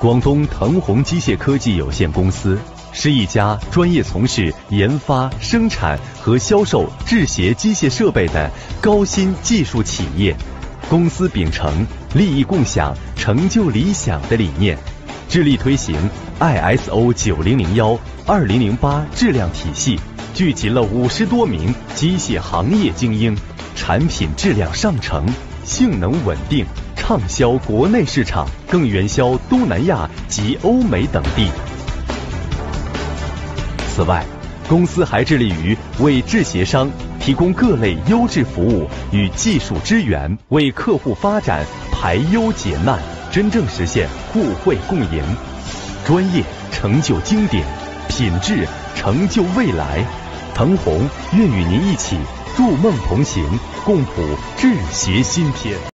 广东腾宏机械科技有限公司是一家专业从事研发、生产和销售制鞋机械设备的高新技术企业。公司秉承利益共享、成就理想的理念，致力推行 ISO 九零零幺二零零八质量体系，聚集了五十多名机械行业精英，产品质量上乘，性能稳定。畅销国内市场，更远销东南亚及欧美等地。此外，公司还致力于为制鞋商提供各类优质服务与技术支援，为客户发展排忧解难，真正实现互惠共赢。专业成就经典，品质成就未来。腾宏愿与您一起筑梦同行，共谱制鞋新篇。